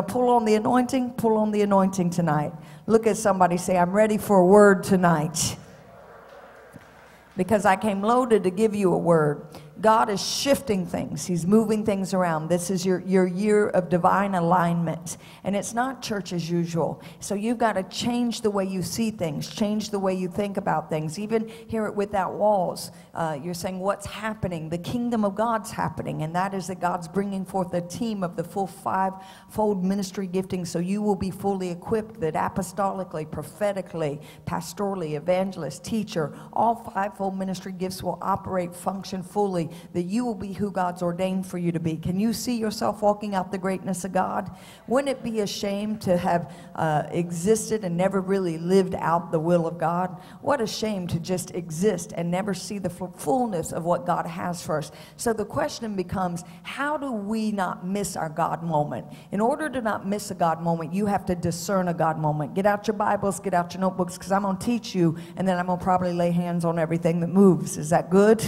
Pull on the anointing, pull on the anointing tonight. Look at somebody, say, I'm ready for a word tonight. Because I came loaded to give you a word. God is shifting things. He's moving things around. This is your, your year of divine alignment. And it's not church as usual. So you've got to change the way you see things, change the way you think about things. Even here at Without Walls, uh, you're saying, What's happening? The kingdom of God's happening. And that is that God's bringing forth a team of the full five-fold ministry gifting so you will be fully equipped that apostolically, prophetically, pastorally, evangelist, teacher, all five-fold ministry gifts will operate, function fully that you will be who God's ordained for you to be. Can you see yourself walking out the greatness of God? Wouldn't it be a shame to have uh, existed and never really lived out the will of God? What a shame to just exist and never see the fullness of what God has for us. So the question becomes how do we not miss our God moment? In order to not miss a God moment, you have to discern a God moment. Get out your Bibles, get out your notebooks, because I'm going to teach you, and then I'm going to probably lay hands on everything that moves. Is that good?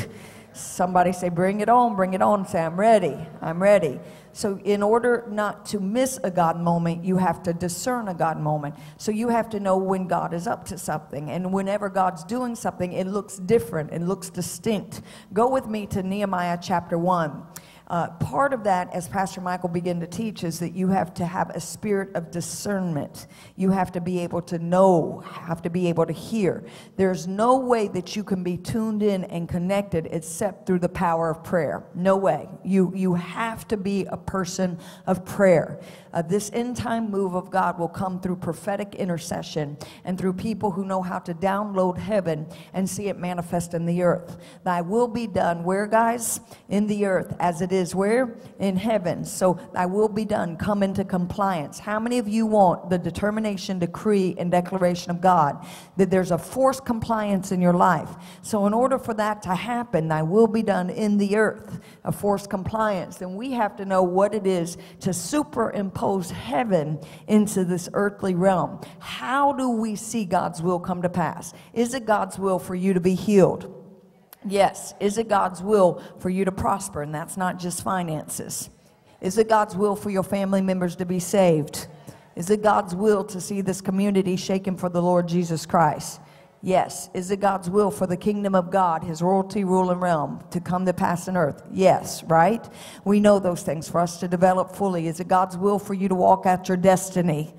Somebody say, Bring it on, bring it on. Say, I'm ready, I'm ready. So, in order not to miss a God moment, you have to discern a God moment. So, you have to know when God is up to something. And whenever God's doing something, it looks different, it looks distinct. Go with me to Nehemiah chapter 1. Uh, part of that, as Pastor Michael began to teach, is that you have to have a spirit of discernment. You have to be able to know, have to be able to hear. There's no way that you can be tuned in and connected except through the power of prayer. No way. You, you have to be a person of prayer. Uh, this end time move of God will come through prophetic intercession and through people who know how to download heaven and see it manifest in the earth. Thy will be done, where, guys? In the earth, as it is where? In heaven. So, thy will be done. Come into compliance. How many of you want the determination, decree, and declaration of God that there's a forced compliance in your life? So, in order for that to happen, thy will be done in the earth, a forced compliance, then we have to know what it is to superimpose heaven into this earthly realm. How do we see God's will come to pass? Is it God's will for you to be healed? Yes. Is it God's will for you to prosper? And that's not just finances. Is it God's will for your family members to be saved? Is it God's will to see this community shaken for the Lord Jesus Christ? Yes. Is it God's will for the kingdom of God, his royalty, rule, and realm to come to pass on earth? Yes, right? We know those things for us to develop fully. Is it God's will for you to walk out your destiny?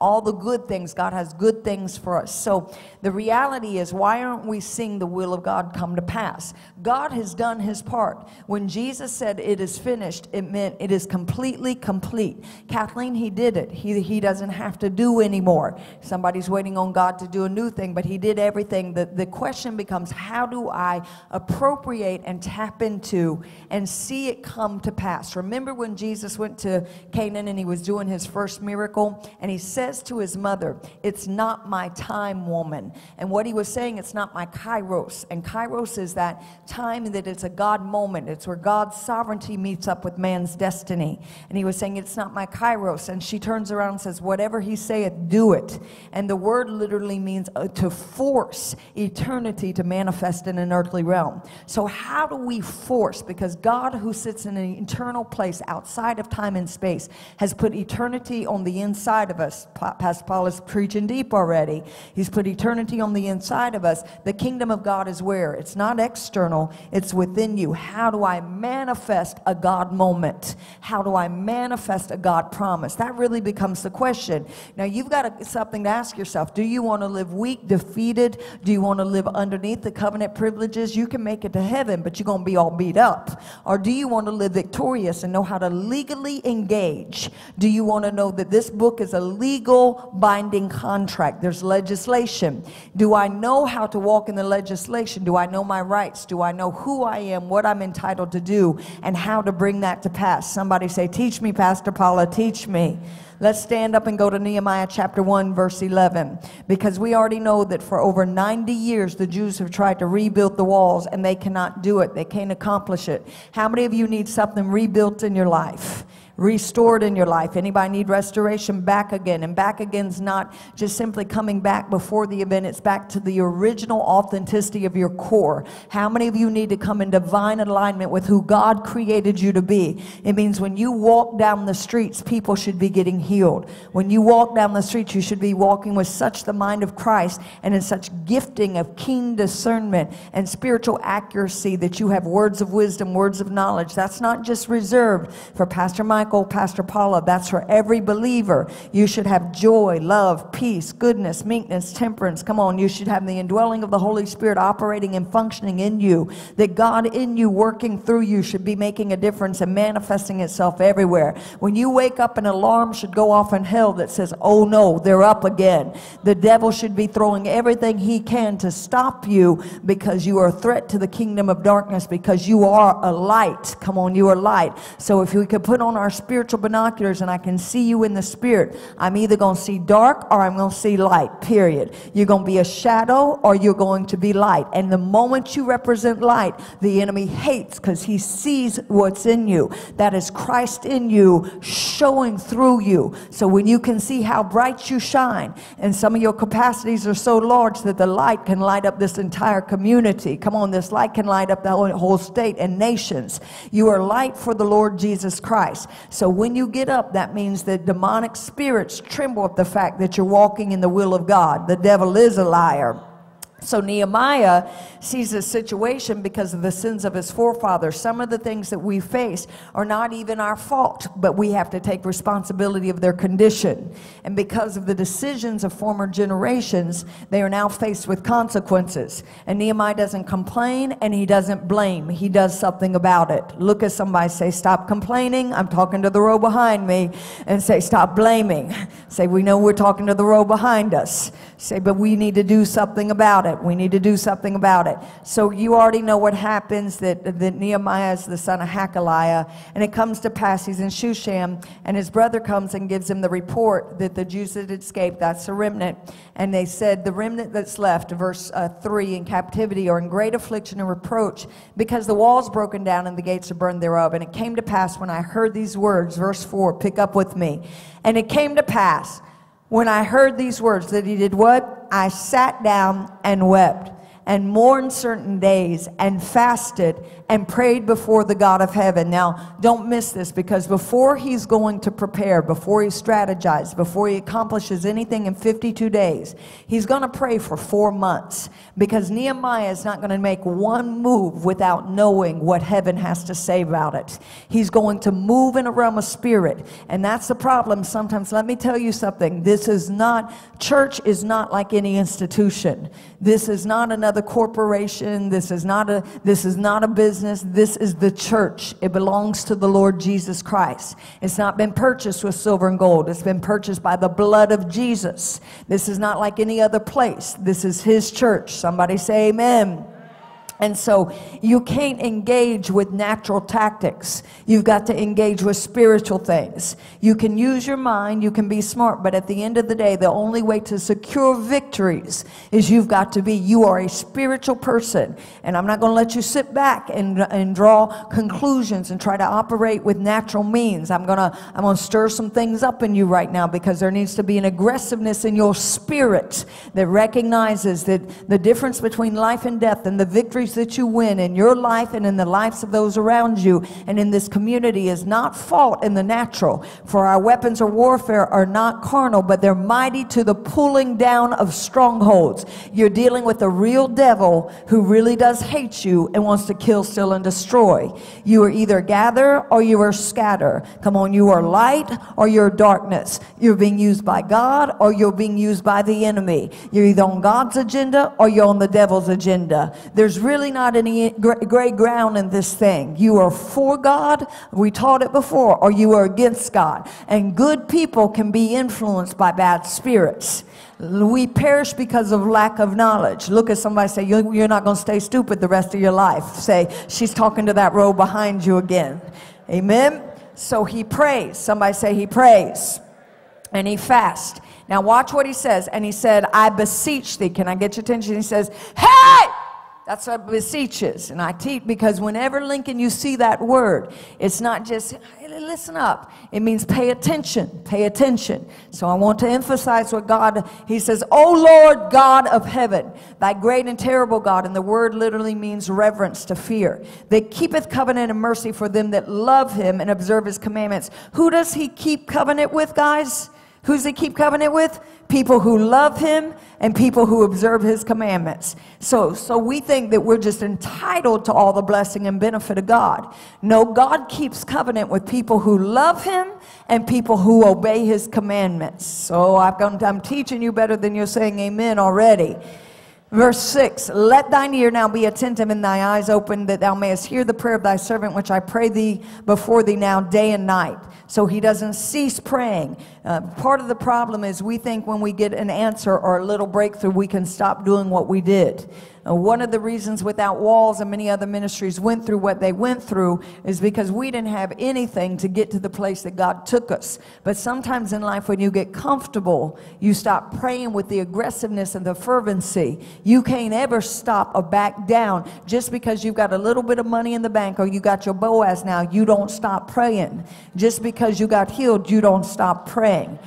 All the good things. God has good things for us. So the reality is, why aren't we seeing the will of God come to pass? God has done his part. When Jesus said it is finished, it meant it is completely complete. Kathleen, he did it. He, he doesn't have to do anymore. Somebody's waiting on God to do a new thing, but he did everything. The, the question becomes, how do I appropriate and tap into and see it come to pass? Remember when Jesus went to Canaan and he was doing his first miracle and he said, says to his mother, It's not my time, woman. And what he was saying, it's not my kairos. And kairos is that time that it's a God moment. It's where God's sovereignty meets up with man's destiny. And he was saying, It's not my kairos. And she turns around and says, Whatever he saith, do it. And the word literally means uh, to force eternity to manifest in an earthly realm. So, how do we force? Because God, who sits in an eternal place outside of time and space, has put eternity on the inside of us. Pastor Paul is preaching deep already. He's put eternity on the inside of us. The kingdom of God is where? It's not external, it's within you. How do I manifest a God moment? How do I manifest a God promise? That really becomes the question. Now, you've got something to ask yourself. Do you want to live weak, defeated? Do you want to live underneath the covenant privileges? You can make it to heaven, but you're going to be all beat up. Or do you want to live victorious and know how to legally engage? Do you want to know that this book is a legal legal binding contract. There's legislation. Do I know how to walk in the legislation? Do I know my rights? Do I know who I am, what I'm entitled to do, and how to bring that to pass? Somebody say, Teach me, Pastor Paula, teach me. Let's stand up and go to Nehemiah chapter 1, verse 11. Because we already know that for over 90 years, the Jews have tried to rebuild the walls and they cannot do it. They can't accomplish it. How many of you need something rebuilt in your life? Restored in your life. Anybody need restoration back again? And back again's not just simply coming back before the event, it's back to the original authenticity of your core. How many of you need to come in divine alignment with who God created you to be? It means when you walk down the streets, people should be getting healed. When you walk down the streets, you should be walking with such the mind of Christ and in such gifting of keen discernment and spiritual accuracy that you have words of wisdom, words of knowledge. That's not just reserved for Pastor Michael, Pastor Paula. That's for every believer. You should have joy, love, peace, goodness, meekness, temperance. Come on, you should have the indwelling of the Holy Spirit operating and functioning in you. That God in you, working through you, should be making a difference and manifesting itself everywhere. When you wake up, an alarm should go off in hell that says, Oh no, they're up again. The devil should be throwing everything he can to stop you because you are a threat to the kingdom of darkness because you are a light. Come on, you are light. So if we could put on our spiritual binoculars and I can see you in the spirit, I'm either going to see dark or I'm going to see light, period. You're going to be a shadow or you're going to be light. And the moment you represent light, the enemy hates because he sees what's in you. That is Christ in you showing through you. So when you can see how bright you shine and some of your capacities are so large that the light can light up this entire community. Come on, this light can light up the whole, whole state and nations. You are light for the Lord Jesus Christ. So when you get up, that means the demonic spirits tremble at the fact that you're walking in the will of God. The devil is a liar. So Nehemiah sees a situation because of the sins of his forefathers. Some of the things that we face are not even our fault, but we have to take responsibility of their condition. And because of the decisions of former generations, they are now faced with consequences. And Nehemiah doesn't complain and he doesn't blame. He does something about it. Look at somebody, say, Stop complaining. I'm talking to the row behind me. And say, Stop blaming. Say, We know we're talking to the row behind us. Say, But we need to do something about it. We need to do something about it. So you already know what happens that, that Nehemiah is the son of Hachaliah. And it comes to pass, he's in Shushan, and his brother comes and gives him the report that the Jews had escaped, that's the remnant. And they said, The remnant that's left, verse uh, 3, in captivity are in great affliction and reproach because the walls broken down and the gates are burned thereof. And it came to pass when I heard these words, verse 4, pick up with me. And it came to pass when I heard these words that he did what? I sat down and wept and mourned certain days and fasted and prayed before the God of heaven. Now, don't miss this because before he's going to prepare, before he strategizes, before he accomplishes anything in 52 days, he's going to pray for four months because Nehemiah is not going to make one move without knowing what heaven has to say about it. He's going to move in a realm of spirit. And that's the problem sometimes. Let me tell you something. This is not, church is not like any institution. This is not another corporation. This is not a, this is not a business. This is the church. It belongs to the Lord Jesus Christ. It's not been purchased with silver and gold. It's been purchased by the blood of Jesus. This is not like any other place. This is his church. Somebody say amen. And so you can't engage with natural tactics. You've got to engage with spiritual things. You can use your mind, you can be smart, but at the end of the day, the only way to secure victories is you've got to be, you are a spiritual person. And I'm not going to let you sit back and, and draw conclusions and try to operate with natural means. I'm going to, I'm going to stir some things up in you right now because there needs to be an aggressiveness in your spirit that recognizes that the difference between life and death and the victories victories that you win in your life and in the lives of those around you and in this community is not fought in the natural. For our weapons of warfare are not carnal, but they're mighty to the pulling down of strongholds. You're dealing with a real devil who really does hate you and wants to kill, steal, and destroy. You are either gather or you are scatter. Come on, you are light or you're darkness. You're being used by God or you're being used by the enemy. You're either on God's agenda or you're on the devil's agenda. There's really really not any gray ground in this thing. You are for God, we taught it before, or you are against God. And good people can be influenced by bad spirits. We perish because of lack of knowledge. Look at somebody say, You're not going to stay stupid the rest of your life. Say, She's talking to that row behind you again. Amen. So he prays. Somebody say, He prays. And he fasts. Now, watch what he says. And he said, I beseech thee. Can I get your attention? He says, Hey! That's what beseeches. And I teach because whenever, Lincoln, you see that word, it's not just, hey, listen up. It means pay attention, pay attention. So I want to emphasize what God, he says, O Lord God of heaven, thy great and terrible God. And the word literally means reverence to fear. That keepeth covenant and mercy for them that love him and observe his commandments. Who does he keep covenant with, guys? Who's he keep covenant with? People who love him and people who observe his commandments. So, so we think that we're just entitled to all the blessing and benefit of God. No, God keeps covenant with people who love him and people who obey his commandments. So I'm, I'm teaching you better than you're saying amen already. Verse 6 Let thine ear now be attentive and thy eyes open, that thou mayest hear the prayer of thy servant, which I pray thee before thee now day and night. So he doesn't cease praying. Uh, part of the problem is we think when we get an answer or a little breakthrough, we can stop doing what we did. One of the reasons Without Walls and many other ministries went through what they went through is because we didn't have anything to get to the place that God took us. But sometimes in life, when you get comfortable, you stop praying with the aggressiveness and the fervency. You can't ever stop or back down just because you've got a little bit of money in the bank or you got your Boaz now. You don't stop praying. Just because you got healed, you don't stop praying.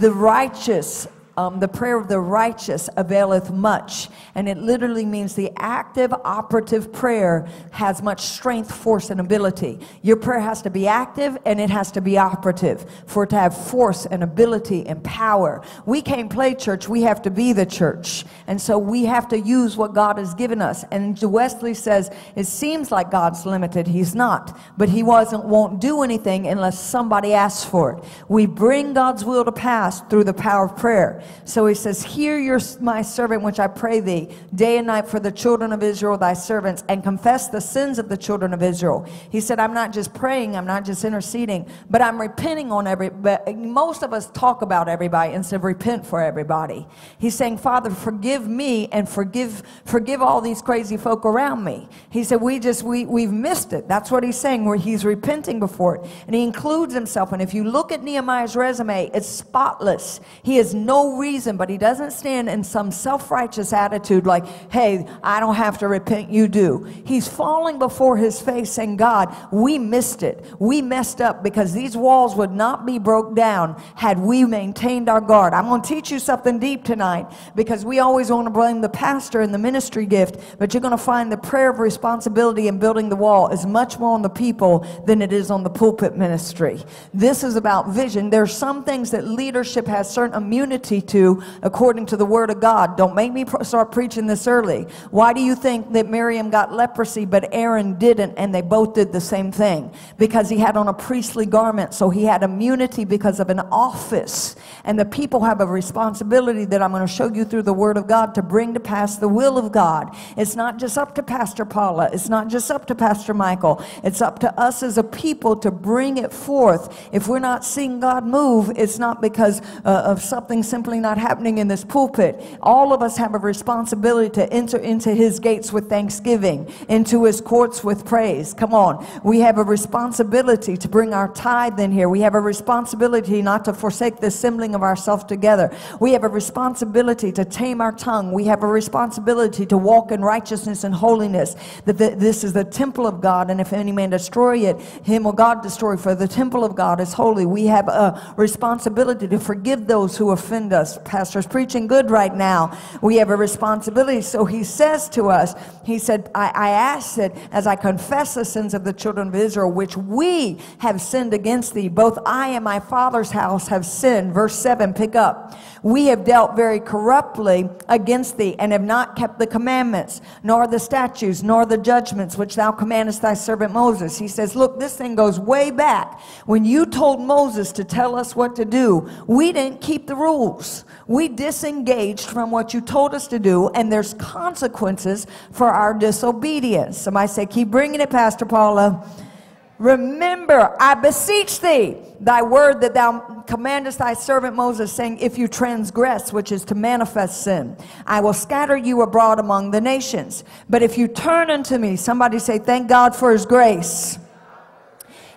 The righteous um, the prayer of the righteous availeth much. And it literally means the active, operative prayer has much strength, force, and ability. Your prayer has to be active and it has to be operative for it to have force and ability and power. We can't play church, we have to be the church. And so we have to use what God has given us. And Wesley says, it seems like God's limited. He's not. But he wasn't, won't do anything unless somebody asks for it. We bring God's will to pass through the power of prayer. So he says, Hear your, my servant, which I pray thee, day and night for the children of Israel, thy servants, and confess the sins of the children of Israel. He said, I'm not just praying, I'm not just interceding, but I'm repenting on every, but most of us talk about everybody instead of repent for everybody. He's saying, Father, forgive me and forgive, forgive all these crazy folk around me. He said, we just, we, we've missed it. That's what he's saying, where he's repenting before it. And he includes himself. And if you look at Nehemiah's resume, it's spotless. He has no reason, but he doesn't stand in some self righteous attitude like, hey, I don't have to repent, you do. He's falling before his face saying, God, we missed it. We messed up because these walls would not be broke down had we maintained our guard. I'm going to teach you something deep tonight because we always want to blame the pastor and the ministry gift, but you're going to find the prayer of responsibility in building the wall is much more on the people than it is on the pulpit ministry. This is about vision. There's some things that leadership has certain immunity to according to the word of God. Don't make me start preaching this early. Why do you think that Miriam got leprosy but Aaron didn't and they both did the same thing? Because he had on a priestly garment, so he had immunity because of an office. And the people have a responsibility that I'm going to show you through the word of God to bring to pass the will of God. It's not just up to Pastor Paula, it's not just up to Pastor Michael. It's up to us as a people to bring it forth. If we're not seeing God move, it's not because uh, of something simply not happening in this pulpit. All of us have a responsibility to enter into his gates with thanksgiving, into his courts with praise. Come on. We have a responsibility to bring our tithe in here. We have a responsibility not to forsake the assembling of ourselves together. We have a responsibility to tame our tongue. We have a responsibility to walk in righteousness and holiness. That this is the temple of God, and if any man destroy it, him will God destroy. For the temple of God is holy. We have a responsibility to forgive those who offend us pastor's preaching good right now. We have a responsibility. So he says to us, he said, I, I ask that as I confess the sins of the children of Israel, which we have sinned against thee, both I and my father's house have sinned. Verse 7, pick up. We have dealt very corruptly against thee and have not kept the commandments, nor the statutes, nor the judgments which thou commandest thy servant Moses. He says, Look, this thing goes way back. When you told Moses to tell us what to do, we didn't keep the rules. We disengaged from what you told us to do, and there's consequences for our disobedience. Somebody say, Keep bringing it, Pastor Paula. Remember, I beseech thee, thy word that thou commandest thy servant Moses, saying, If you transgress, which is to manifest sin, I will scatter you abroad among the nations. But if you turn unto me, somebody say, Thank God for his grace.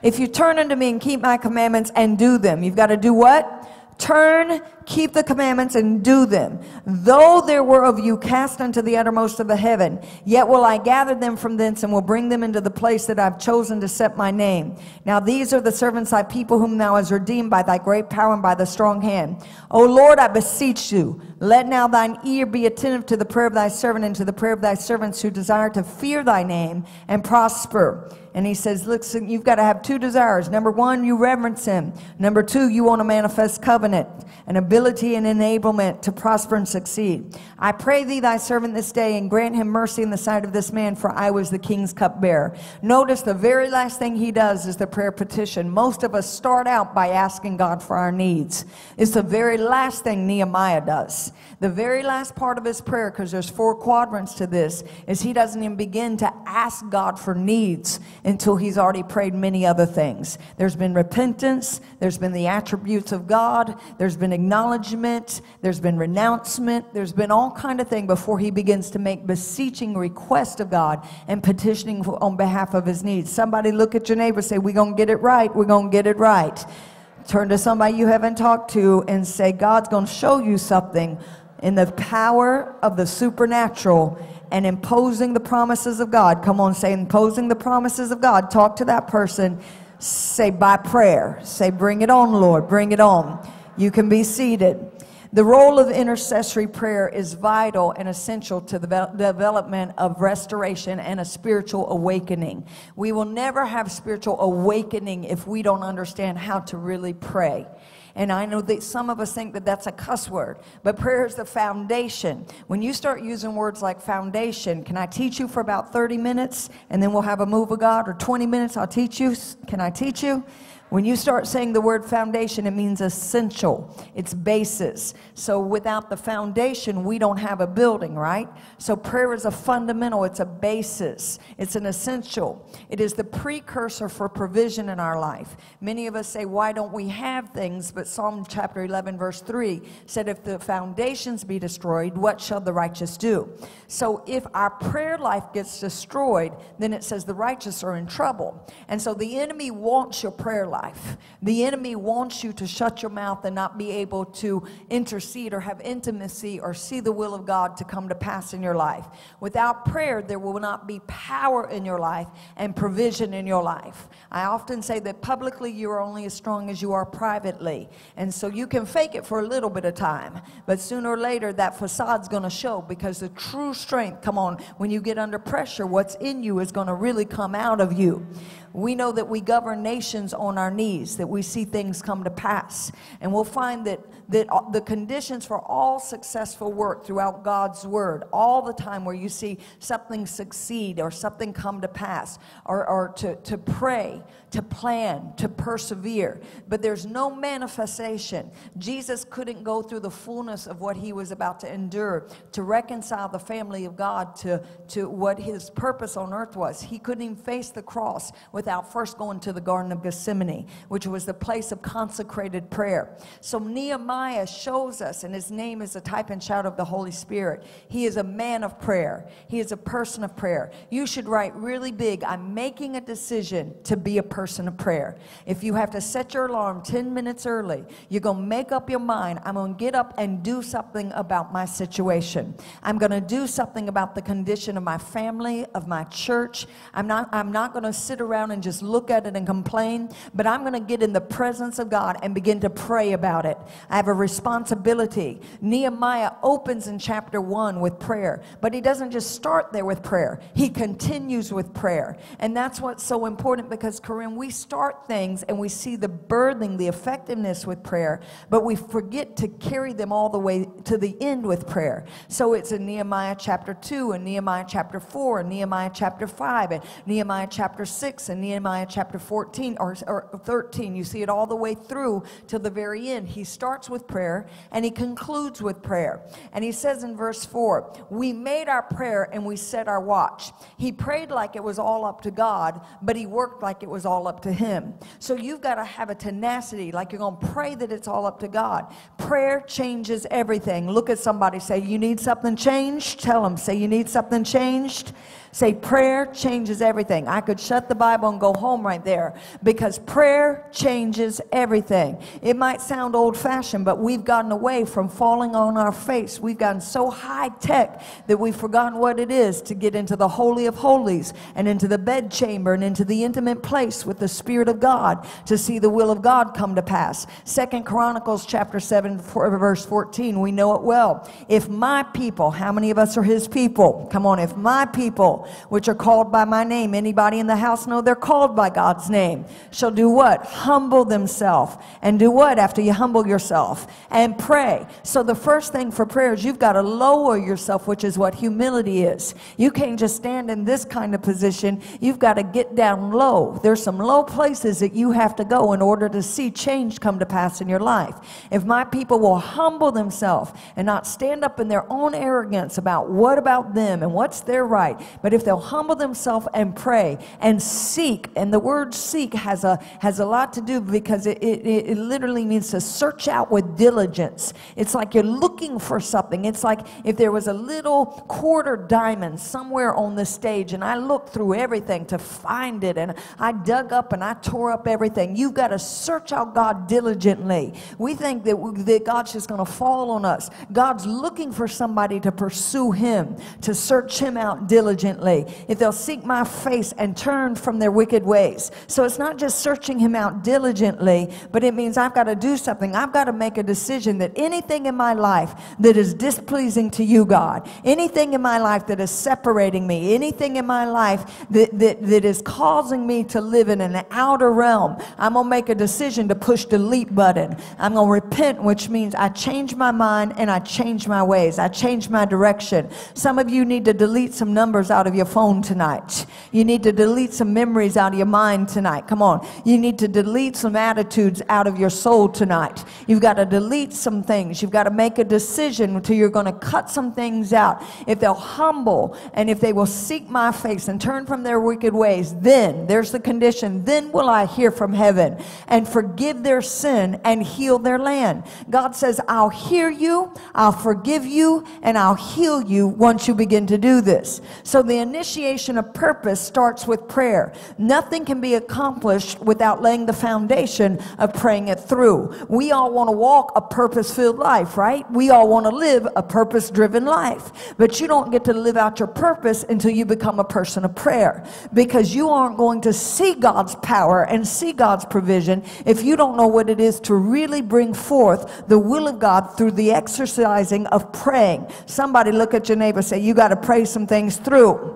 If you turn unto me and keep my commandments and do them, you've got to do what? Turn, keep the commandments, and do them. Though there were of you cast unto the uttermost of the heaven, yet will I gather them from thence and will bring them into the place that I've chosen to set my name. Now these are the servants thy people whom thou hast redeemed by thy great power and by the strong hand. O Lord, I beseech you, let now thine ear be attentive to the prayer of thy servant and to the prayer of thy servants who desire to fear thy name and prosper. And he says, Look, you've got to have two desires. Number one, you reverence him. Number two, you want to manifest covenant, an ability and enablement to prosper and succeed. I pray thee, thy servant, this day, and grant him mercy in the sight of this man, for I was the king's cupbearer. Notice the very last thing he does is the prayer petition. Most of us start out by asking God for our needs. It's the very last thing Nehemiah does. The very last part of his prayer, because there's four quadrants to this, is he doesn't even begin to ask God for needs until he's already prayed many other things. There's been repentance, there's been the attributes of God, there's been acknowledgement, there's been renouncement, there's been all kind of thing before he begins to make beseeching request of God and petitioning on behalf of his needs. Somebody look at your neighbor say, "We're to get it right. We're to get it right." Turn to somebody you haven't talked to and say, "God's going to show you something in the power of the supernatural and imposing the promises of God. Come on, say imposing the promises of God. Talk to that person. Say by prayer. Say, bring it on, Lord. Bring it on. You can be seated. The role of intercessory prayer is vital and essential to the development of restoration and a spiritual awakening. We will never have spiritual awakening if we don't understand how to really pray. And I know that some of us think that that's a cuss word, but prayer is the foundation. When you start using words like foundation, can I teach you for about 30 minutes and then we'll have a move of God or 20 minutes? I'll teach you. Can I teach you? When you start saying the word foundation, it means essential. It's basis. So without the foundation, we don't have a building, right? So prayer is a fundamental, it's a basis, it's an essential. It is the precursor for provision in our life. Many of us say, why don't we have things? But Psalm chapter 11, verse 3 said, if the foundations be destroyed, what shall the righteous do? So if our prayer life gets destroyed, then it says the righteous are in trouble. And so the enemy wants your prayer life life. The enemy wants you to shut your mouth and not be able to intercede or have intimacy or see the will of God to come to pass in your life. Without prayer, there will not be power in your life and provision in your life. I often say that publicly you are only as strong as you are privately. And so you can fake it for a little bit of time, but sooner or later that facade's going to show because the true strength, come on, when you get under pressure, what's in you is going to really come out of you. We know that we govern nations on our knees, that we see things come to pass. And we'll find that, that the conditions for all successful work throughout God's word, all the time where you see something succeed or something come to pass, or, or to, to pray, to plan, to persevere. But there's no manifestation. Jesus couldn't go through the fullness of what he was about to endure to reconcile the family of God to, to what his purpose on earth was. He couldn't even face the cross without first going to the Garden of Gethsemane, which was the place of consecrated prayer. So Nehemiah shows us, and his name is a type and shadow of the Holy Spirit. He is a man of prayer, he is a person of prayer. You should write really big I'm making a decision to be a person of prayer. If you have to set your alarm 10 minutes early, you're going to make up your mind I'm going to get up and do something about my situation. I'm going to do something about the condition of my family, of my church. I'm not, I'm not going to sit around and just look at it and complain, but I'm going to get in the presence of God and begin to pray about it. I have a responsibility. Nehemiah opens in chapter 1 with prayer, but he doesn't just start there with prayer, he continues with prayer. And that's what's so important because, Corinne, we start things and we see the birthing, the effectiveness with prayer, but we forget to carry them all the way to the end with prayer. So it's in Nehemiah chapter 2 and Nehemiah chapter 4 and Nehemiah chapter 5 and Nehemiah chapter 6 and Nehemiah chapter 14 or, or 13. You see it all the way through to the very end. He starts with prayer and he concludes with prayer. And he says in verse 4 We made our prayer and we set our watch. He prayed like it was all up to God, but he worked like it was all up to him. So you've got to have a tenacity, like you're going to pray that it's all up to God. Prayer changes everything. Look at somebody, say, You need something changed? Tell them, say, You need something changed? Say, prayer changes everything. I could shut the Bible and go home right there because prayer changes everything. It might sound old fashioned, but we've gotten away from falling on our face. We've gotten so high tech that we've forgotten what it is to get into the Holy of Holies and into the bedchamber and into the intimate place with the Spirit of God to see the will of God come to pass. Second Chronicles chapter 7, verse 14, we know it well. If my people, how many of us are his people? Come on, if my people, which are called by my name. Anybody in the house know they're called by God's name. Shall do what? Humble themselves. And do what after you humble yourself? And pray. So the first thing for prayer is you've got to lower yourself, which is what humility is. You can't just stand in this kind of position. You've got to get down low. There's some low places that you have to go in order to see change come to pass in your life. If my people will humble themselves and not stand up in their own arrogance about what about them and what's their right, but but if they'll humble themselves and pray and seek, and the word seek has a, has a lot to do because it, it, it literally means to search out with diligence. It's like you're looking for something. It's like if there was a little quarter diamond somewhere on the stage and I looked through everything to find it and I dug up and I tore up everything. You've got to search out God diligently. We think that, that God's just going to fall on us. God's looking for somebody to pursue Him, to search Him out diligently diligently, if they'll seek my face and turn from their wicked ways. So it's not just searching him out diligently, but it means I've got to do something. I've got to make a decision that anything in my life that is displeasing to you, God, anything in my life that is separating me, anything in my life that, that, that is causing me to live in an outer realm, I'm going to make a decision to push the delete button. I'm going to repent, which means I change my mind and I change my ways. I change my direction. Some of you need to delete some numbers out of of your phone tonight. You need to delete some memories out of your mind tonight. Come on. You need to delete some attitudes out of your soul tonight. You've got to delete some things. You've got to make a decision until you're going to cut some things out. If they'll humble and if they will seek my face and turn from their wicked ways, then there's the condition. Then will I hear from heaven and forgive their sin and heal their land. God says, I'll hear you, I'll forgive you, and I'll heal you once you begin to do this. So the initiation of purpose starts with prayer. Nothing can be accomplished without laying the foundation of praying it through. We all want to walk a purpose filled life, right? We all want to live a purpose driven life. But you don't get to live out your purpose until you become a person of prayer because you aren't going to see God's power and see God's provision if you don't know what it is to really bring forth the will of God through the exercising of praying. Somebody look at your neighbor say, You got to pray some things through.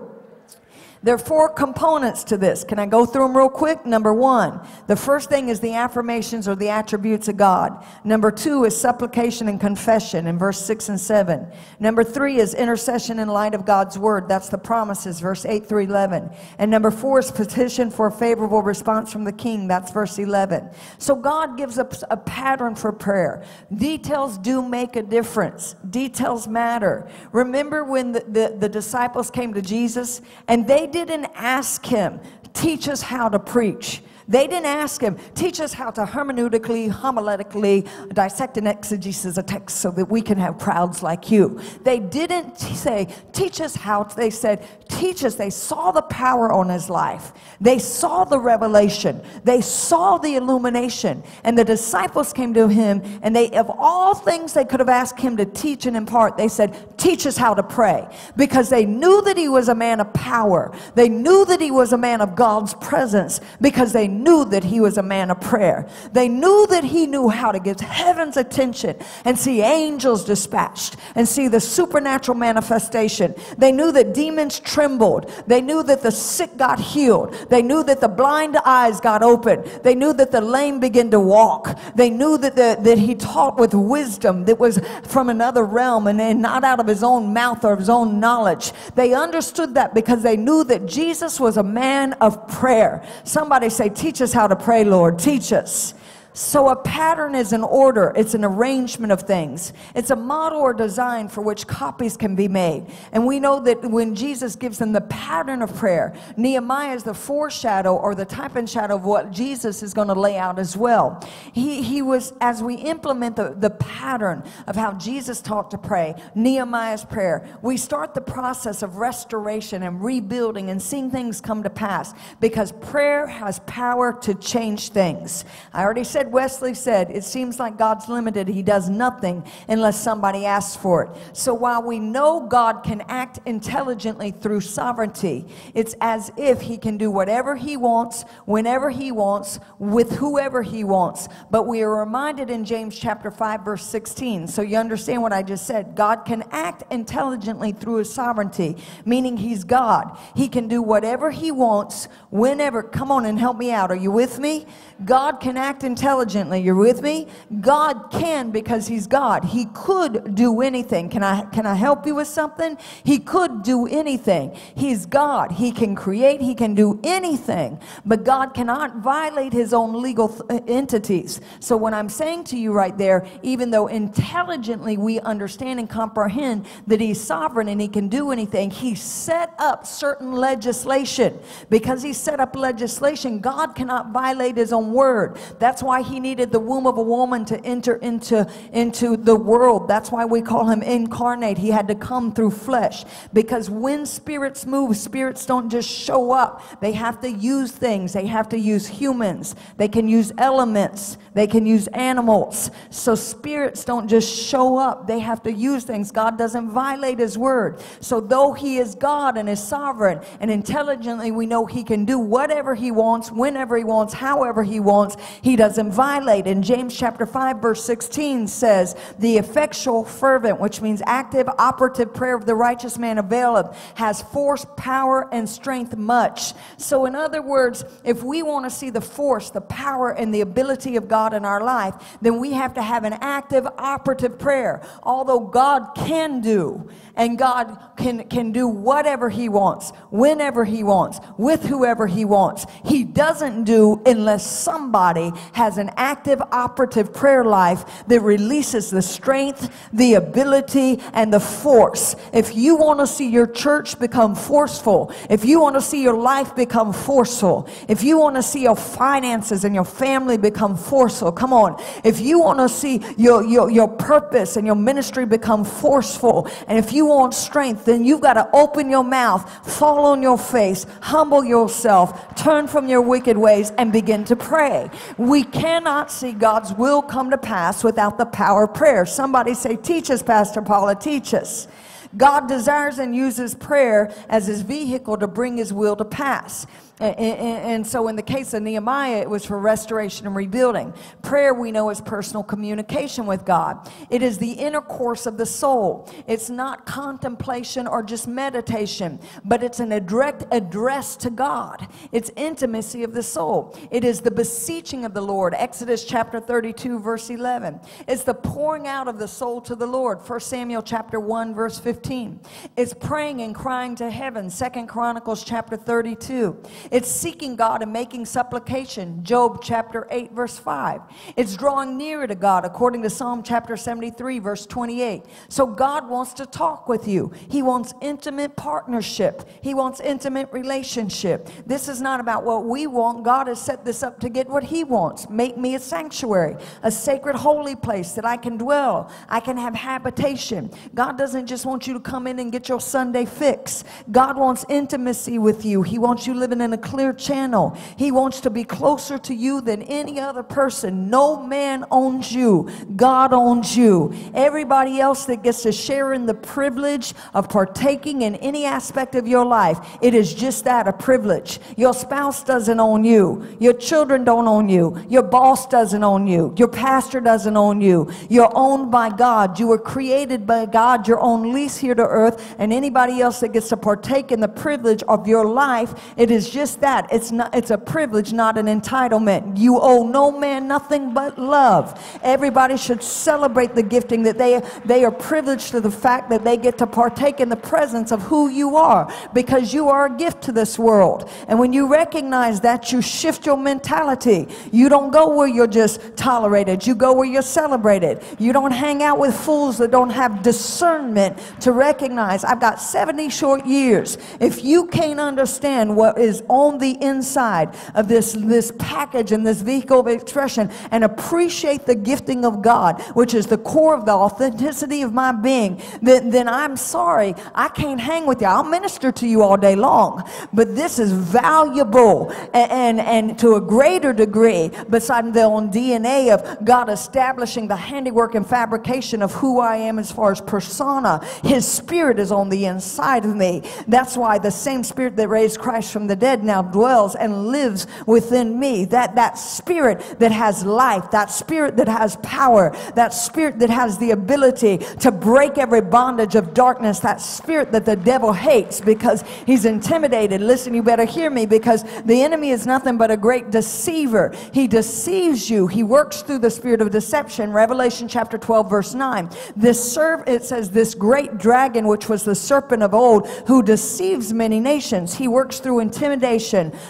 There are four components to this. Can I go through them real quick? Number one, the first thing is the affirmations or the attributes of God. Number two is supplication and confession in verse 6 and 7. Number three is intercession in light of God's word. That's the promises, verse 8 through 11. And number four is petition for a favorable response from the king. That's verse 11. So God gives us a pattern for prayer. Details do make a difference, details matter. Remember when the, the, the disciples came to Jesus and they didn't ask him, teach us how to preach. They didn't ask him, teach us how to hermeneutically, homiletically dissect and exegesis a text so that we can have crowds like you. They didn't say, teach us how. They said, teach us. They saw the power on his life. They saw the revelation. They saw the illumination. And the disciples came to him and they, of all things they could have asked him to teach and impart, they said, teach us how to pray. Because they knew that he was a man of power. They knew that he was a man of God's presence because they knew that he was a man of prayer. They knew that he knew how to get heaven's attention and see angels dispatched and see the supernatural manifestation. They knew that demons trembled. They knew that the sick got healed. They knew that the blind eyes got open. They knew that the lame began to walk. They knew that, the, that he taught with wisdom that was from another realm and, and not out of his own mouth or his own knowledge. They understood that because they knew that Jesus was a man of prayer. Somebody say, Teach us how to pray, Lord. Teach us. So a pattern is an order, it's an arrangement of things. It's a model or design for which copies can be made. And we know that when Jesus gives them the pattern of prayer, Nehemiah is the foreshadow or the type and shadow of what Jesus is going to lay out as well. He, he was, as we implement the, the pattern of how Jesus taught to pray, Nehemiah's prayer, we start the process of restoration and rebuilding and seeing things come to pass because prayer has power to change things. I already said, Wesley said, it seems like God's limited. He does nothing unless somebody asks for it. So while we know God can act intelligently through sovereignty, it's as if He can do whatever He wants, whenever He wants, with whoever He wants. But we are reminded in James chapter 5, verse 16. So you understand what I just said. God can act intelligently through His sovereignty, meaning He's God. He can do whatever He wants, whenever. Come on and help me out. Are you with me? God can act intelligently. You're with me? God can because he's God. He could do anything. Can I can I help you with something? He could do anything. He's God. He can create, he can do anything. But God cannot violate his own legal th- uh, entities. So what I'm saying to you right there, even though intelligently we understand and comprehend that he's sovereign and he can do anything, he set up certain legislation. Because he set up legislation, God cannot violate his own word. That's why he needed the womb of a woman to enter into, into the world. That's why we call him incarnate. He had to come through flesh. Because when spirits move, spirits don't just show up. They have to use things. They have to use humans. They can use elements. They can use animals. So spirits don't just show up. They have to use things. God doesn't violate his word. So though he is God and is sovereign and intelligently we know he can do whatever he wants, whenever he wants, however he wants, he doesn't violate. And James chapter 5, verse 16 says, The effectual, fervent, which means active, operative prayer of the righteous man availeth, has force, power, and strength much. So, in other words, if we want to see the force, the power, and the ability of God in our life, then we have to have an active, operative prayer. Although God can do, and God can, can do whatever He wants, whenever He wants, with whoever He wants, He doesn't do unless somebody has an active operative prayer life that releases the strength, the ability, and the force. If you want to see your church become forceful, if you want to see your life become forceful, if you want to see your finances and your family become forceful, come on. If you want to see your, your, your purpose and your ministry become forceful, and if you want strength, then you've got to open your mouth, fall on your face, humble yourself, turn from your wicked ways, and begin to pray. We cannot see God's will come to pass without the power of prayer. Somebody say, Teach us, Pastor Paula, teach us. God desires and uses prayer as his vehicle to bring his will to pass. And, and, and, so, in the case of Nehemiah, it was for restoration and rebuilding. Prayer, we know, is personal communication with God. It is the intercourse of the soul. It's not contemplation or just meditation, but it's an direct address to God. It's intimacy of the soul. It is the beseeching of the Lord. Exodus chapter 32, verse 11. It's the pouring out of the soul to the Lord. 1 Samuel chapter 1, verse 15. It's praying and crying to heaven. 2 Chronicles chapter 32. It's seeking God and making supplication. Job chapter 8, verse 5. It's drawing nearer to God according to Psalm chapter 73, verse 28. So God wants to talk with you. He wants intimate partnership. He wants intimate relationship. This is not about what we want. God has set this up to get what he wants. Make me a sanctuary, a sacred holy place that I can dwell. I can have habitation. God doesn't just want you to come in and get your Sunday fix. God wants intimacy with you. He wants you living in a clear channel. He wants to be closer to you than any other person. No man owns you, God owns you. Everybody else that gets to share in the privilege of partaking in any aspect of your life, it is just that a privilege. Your spouse doesn't own you, your children don't own you, your boss doesn't own you, your pastor doesn't own you. You're owned by God. You were created by God. Your own lease here to earth, and anybody else that gets to partake in the privilege of your life, it is just that. It's not it's a privilege, not an entitlement. You owe no man nothing but love. Everybody should celebrate the gifting that they they are privileged to the fact that they get to partake in the presence of who you are because you are a gift to this world. And when you recognize that, you shift your mentality. You don't go where you're just tolerated. You go where you're celebrated. You don't hang out with fools that don't have discernment to recognize I've got 70 short years. If you can't understand what is on the inside of this, this package and this vehicle of expression and appreciate the gifting of God, which is the core of the authenticity of my being, then, then I'm sorry. I can't hang with you. I'll minister to you all day long. But this is valuable and, and, and to a greater degree, beside the own DNA of God establishing the handiwork and fabrication of who I am as far as persona. His spirit is on the inside of me. That's why the same spirit that raised Christ from the dead now dwells and lives within me. That, that spirit that has life, that spirit that has power, that spirit that has the ability to break every bondage of darkness, that spirit that the devil hates because he's intimidated. Listen, you better hear me because the enemy is nothing but a great deceiver. He deceives you. He works through the spirit of deception. Revelation chapter 12 verse 9. This serve it says this great dragon which was the serpent of old who deceives many nations. He works through intimidation,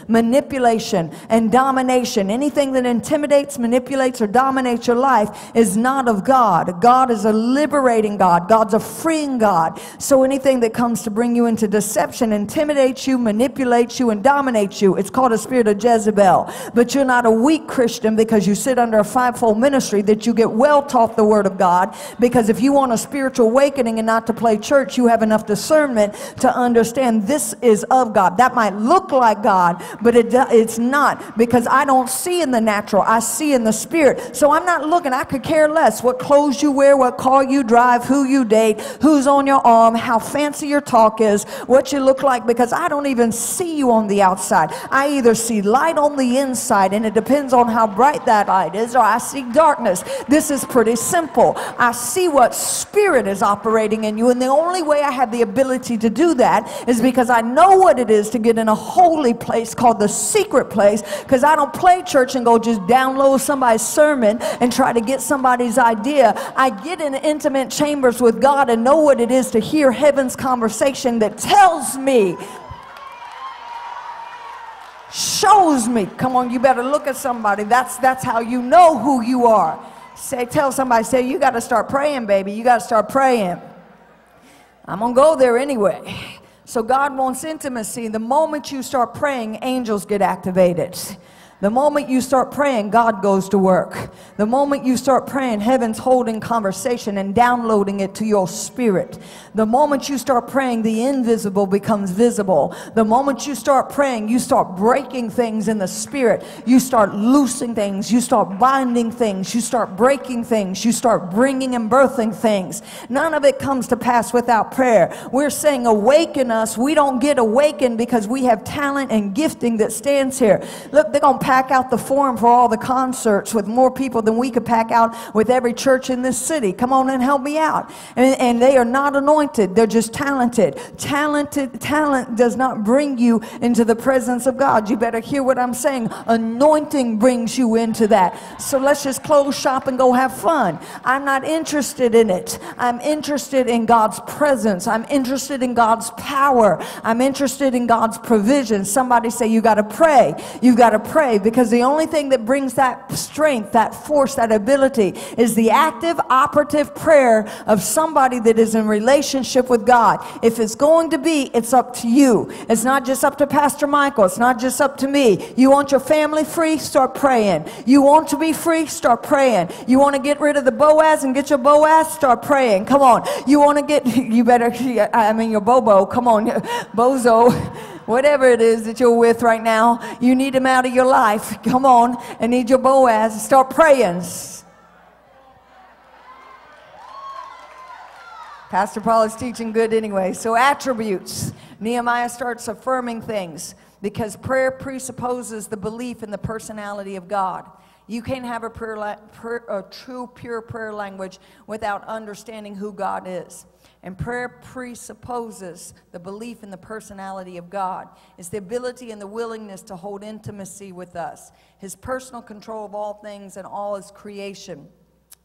manipulation and domination. Anything that intimidates, manipulates or dominates your life is not of God. God is a liberating God. God's a freeing God. So anything that comes to bring you into deception, intimidates you, manipulates you, and dominates you, it's called a spirit of Jezebel. But you're not a weak Christian because you sit under a fivefold ministry that you get well taught the Word of God. Because if you want a spiritual awakening and not to play church, you have enough discernment to understand this is of God. That might look like God, but it, it's not because I don't see in the natural, I see in the spirit. So I'm not looking, I could care less what clothes you wear, what car you drive, who you date, who's on your arm, how fancy your talk is, what you look like, because I don't even see you on the outside. I either see light on the inside, and it depends on how bright that light is, or I see darkness. This is pretty simple. I see what spirit is operating in you, and the only way I have the ability to do that is because I know what it is to get in a holy place called the secret place, because I don't play church and go just download somebody's sermon and try to get somebody's idea. I get in intimate chambers with God and know what it is to hear heaven's conversation that tells me shows me. Come on, you better look at somebody. That's that's how you know who you are. Say, tell somebody, say, you got to start praying, baby. You got to start praying. I'm gonna go there anyway. So God wants intimacy. The moment you start praying, angels get activated. The moment you start praying, God goes to work. The moment you start praying, heaven's holding conversation and downloading it to your spirit. The moment you start praying, the invisible becomes visible. The moment you start praying, you start breaking things in the spirit. You start loosing things. You start binding things. You start breaking things. You start bringing and birthing things. None of it comes to pass without prayer. We're saying awaken us. We don't get awakened because we have talent and gifting that stands here. Look, they're going to pack out the forum for all the concerts with more people than we could pack out with every church in this city. Come on and help me out. And, and they are not anointed, they're just talented. Talented talent does not bring you into the presence of God. You better hear what I'm saying. Anointing brings you into that. So let's just close shop and go have fun. I'm not interested in it. I'm interested in God's presence. I'm interested in God's power. I'm interested in God's provision. Somebody say, You got to pray. You've got to pray because the only thing that brings that strength, that force, that ability is the active, operative prayer of somebody that is in relationship with God. If it's going to be, it's up to you. It's not just up to Pastor Michael. It's not just up to me. You want your family free? Start praying. You want to be free? Start praying. You want to get rid of the Boaz and get your Boaz? Start praying. Come on. You want to get, you better, I mean, your Bobo. Come on, Bozo whatever it is that you're with right now, you need him out of your life. Come on, and need your Boaz. Start praying. Pastor Paul is teaching good anyway. So, attributes. Nehemiah starts affirming things because prayer presupposes the belief in the personality of God. You can't have a, prayer prayer, a true, pure prayer language without understanding who God is. And prayer presupposes the belief in the personality of God. It's the ability and the willingness to hold intimacy with us, His personal control of all things and all His creation.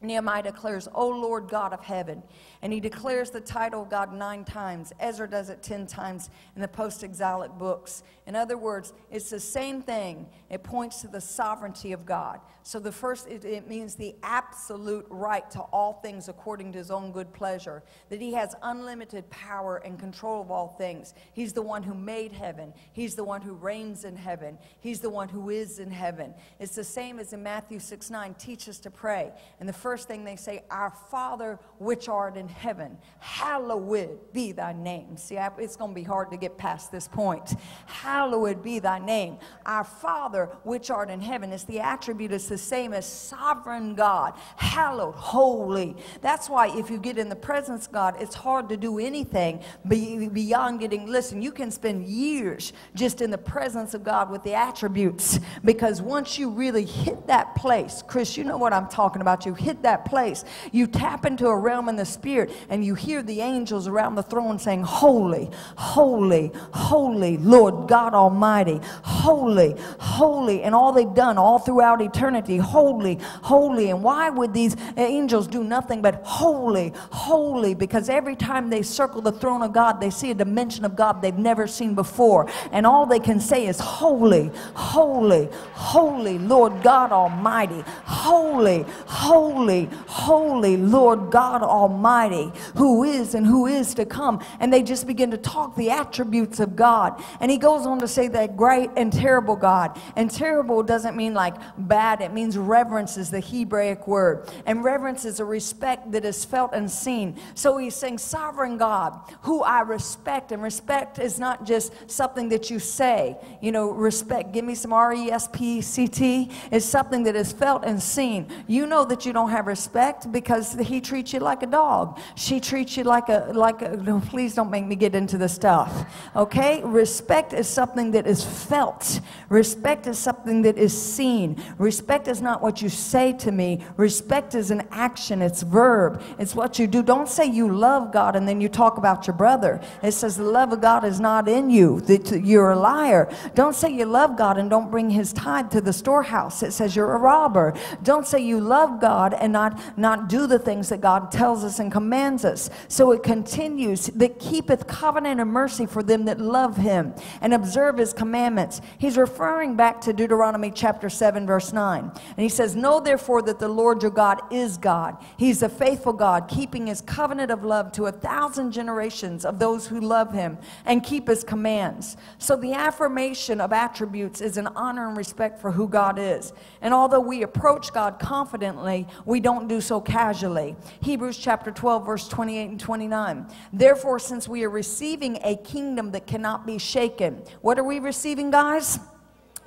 Nehemiah declares, O Lord God of heaven. And he declares the title of God nine times. Ezra does it ten times in the post exilic books. In other words, it's the same thing. It points to the sovereignty of God. So the first, it, it means the absolute right to all things according to his own good pleasure, that he has unlimited power and control of all things. He's the one who made heaven, he's the one who reigns in heaven, he's the one who is in heaven. It's the same as in Matthew 6 9, teach us to pray. And the first thing they say, Our Father which art in heaven, hallowed be thy name. See, it's going to be hard to get past this point. Hallowed be thy name. Our Father, which art in heaven, is the attribute, it's the same as sovereign God, hallowed, holy. That's why if you get in the presence of God, it's hard to do anything beyond getting, listen, you can spend years just in the presence of God with the attributes because once you really hit that place, Chris, you know what I'm talking about. You hit that place, you tap into a realm in the spirit Spirit, and you hear the angels around the throne saying, Holy, holy, holy, Lord God Almighty, holy, holy. And all they've done all throughout eternity, holy, holy. And why would these angels do nothing but holy, holy? Because every time they circle the throne of God, they see a dimension of God they've never seen before. And all they can say is, Holy, holy, holy, Lord God Almighty, holy, holy, holy, Lord God Almighty. Who is and who is to come. And they just begin to talk the attributes of God. And he goes on to say that great and terrible God. And terrible doesn't mean like bad, it means reverence is the Hebraic word. And reverence is a respect that is felt and seen. So he's saying, Sovereign God, who I respect. And respect is not just something that you say. You know, respect, give me some R E S P C T, is something that is felt and seen. You know that you don't have respect because he treats you like a dog. She treats you like a, like a, no, please don't make me get into the stuff. Okay? Respect is something that is felt. Respect is something that is seen. Respect is not what you say to me. Respect is an action, it's verb. It's what you do. Don't say you love God and then you talk about your brother. It says the love of God is not in you. You're a liar. Don't say you love God and don't bring his tithe to the storehouse. It says you're a robber. Don't say you love God and not, not do the things that God tells us and commands us. So it continues that keepeth covenant and mercy for them that love him and observe his commandments. He's referring back to Deuteronomy chapter 7, verse 9. And he says, Know therefore that the Lord your God is God. He's a faithful God, keeping his covenant of love to a thousand generations of those who love him and keep his commands. So the affirmation of attributes is an honor and respect for who God is. And although we approach God confidently, we don't do so casually. Hebrews chapter 12 12, verse 28 and 29. Therefore, since we are receiving a kingdom that cannot be shaken, what are we receiving, guys?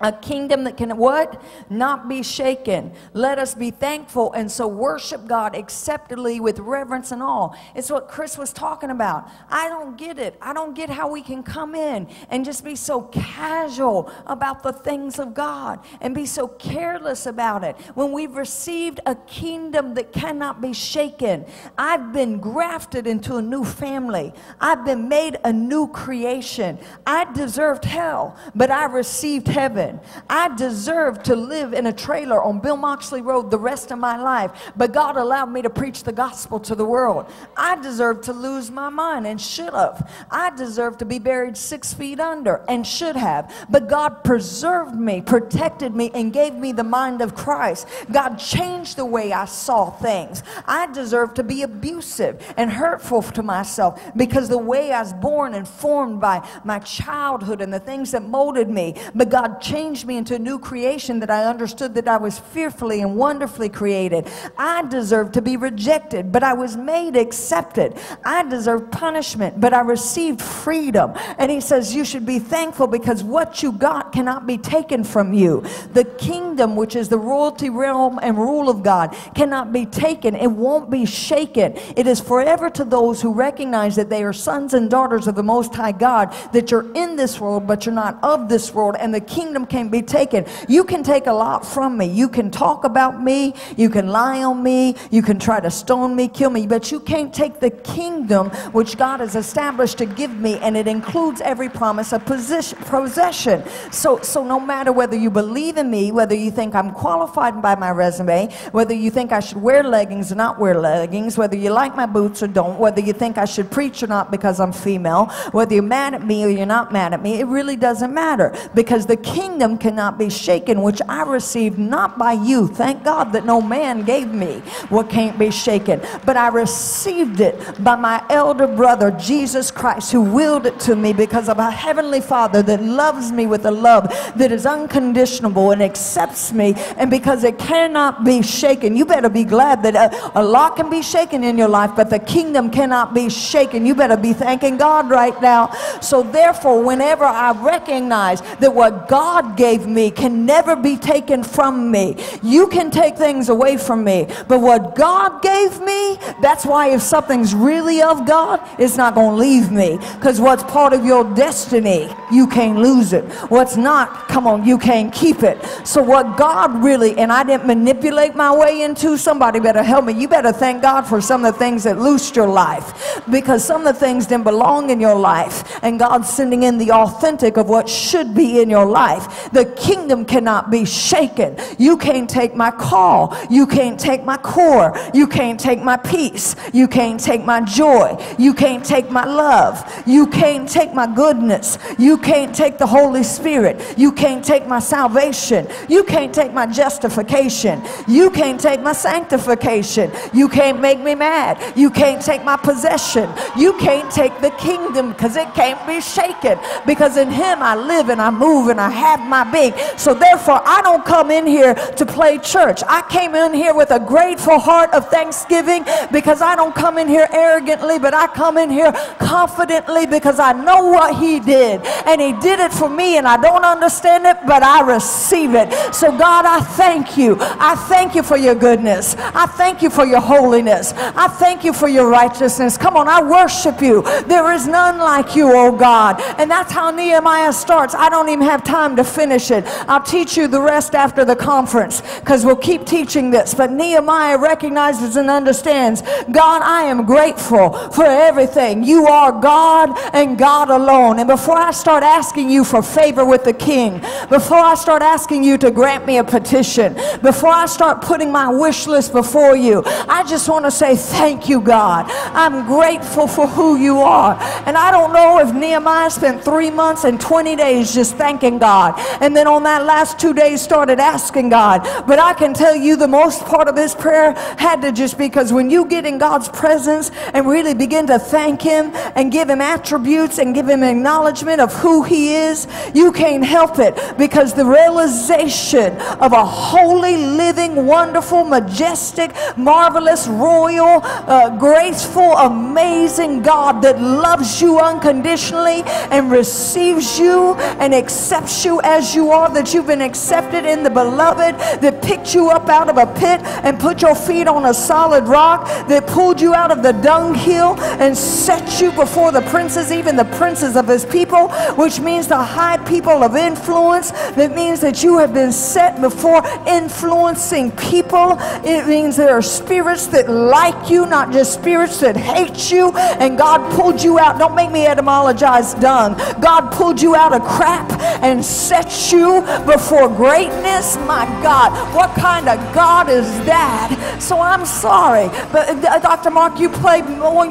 A kingdom that can what? Not be shaken. Let us be thankful and so worship god acceptably with reverence and all it's what chris was talking about. I don't get it. I don't get how we can come in and just be so casual about the things of god and be so careless about it when we've received a kingdom that cannot be shaken. I've been grafted into a new family. I've been made a new creation. I deserved hell but i received heaven heaven. I deserve to live in a trailer on Bill Moxley Road the rest of my life, but God allowed me to preach the gospel to the world. I deserve to lose my mind and should have. I deserve to be buried six feet under and should have, but God preserved me, protected me, and gave me the mind of Christ. God changed the way I saw things. I deserve to be abusive and hurtful to myself because the way I was born and formed by my childhood and the things that molded me, but God changed changed me into a new creation that I understood that I was fearfully and wonderfully created. I deserved to be rejected, but I was made accepted. I deserved punishment, but I received freedom. And he says, You should be thankful because what you got cannot be taken from you. The kingdom, which is the royalty realm and rule of God, cannot be taken. It won't be shaken. It is forever to those who recognize that they are sons and daughters of the Most High God, that you're in this world, but you're not of this world. And the kingdom can't be taken. You can take a lot from me. You can talk about me. You can lie on me. You can try to stone me, kill me, but you can't take the kingdom which God has established to give me, and it includes every promise of position, possession. So, so no matter whether you believe in me, whether you think I'm qualified by my resume, whether you think I should wear leggings or not wear leggings, whether you like my boots or don't, whether you think I should preach or not because I'm female, whether you're mad at me or you're not mad at me, it really doesn't matter because the kingdom cannot be shaken, which I received not by you. Thank God that no man gave me what can't be shaken, but I received it by my elder brother, Jesus Christ, who willed it to me because of a heavenly Father that loves me with a love that is unconditional and accepts me, and because it cannot be shaken. You better be glad that a, a lot can be shaken in your life, but the kingdom cannot be shaken. You better be thanking God right now. So, therefore, whenever I recognize that what God gave me can never be taken from me, you can take things away from me, but what God gave me, that's why if something's really of God, it's not going to leave me. Because what's part of your destiny, you can't lose it. What's not, come on, you can't keep it. So, what God really, and I didn't manipulate my way into, somebody better help me. You better thank God for some of the things that loosed your life. Because some of the things didn't belong in your life. And God's sending in the authentic of what should be in your life. The kingdom cannot be shaken. You can't take my call. You can't take my core. You can't take my peace. You can't take my joy. You can't take my love. You can't take my goodness. You can't take the Holy Spirit. You can't take my salvation. You can't take my justification. You can't take my sanctification. You can't make me mad. You can't take my possession. You can't take the kingdom because it can't be shaken. Because in Him I live and I move and I have my being. So therefore, I don't come in here to play church. I came in here with a grateful heart of thanksgiving because I don't come in here arrogantly, but I come in here confidently because I know what He did. And He did it for me, and I don't understand it, but I receive it. So, God, I thank you. I thank you for your goodness. I thank you for your holiness. I thank you for your righteousness. Come on, I worship you. There is none like you, oh God. And that's how Nehemiah starts. I don't even have time to finish it. I'll teach you the rest after the conference because we'll keep teaching this. But Nehemiah recognizes and understands God, I am grateful for everything. You are God and God alone. And before I start asking you for favor with the king, before I start asking you to grant me a petition, before I start putting my wish list before you, I just want to say thank you, God. I'm grateful for who you are. And I don't know if Nehemiah spent three months and 20 days just thanking God. And then on that last two days started asking God. But I can tell you the most part of this prayer had to just because when you get in God's presence and really begin to thank him and give him attributes and give him acknowledgement of who he is, you can't help it because the realization of a holy, living, wonderful, majestic, marvelous, royal, uh, graceful, amazing God that loves you unconditionally and receives you and accepts you as you are, that you've been accepted in the beloved, that picked you up out of a pit and put your feet on a solid rock, that pulled you out of the dunghill and set you before the princes, even the princes of his people, which means the high people of influence. That means that you have been set before influencing people. It means there are spirits that like you, not just spirits that hate you. And God pulled you out. Don't make me etymologize dung. God pulled you out of crap and set you before greatness. My God, what kind of God is that? So I'm sorry, but uh, Dr. Mark, you play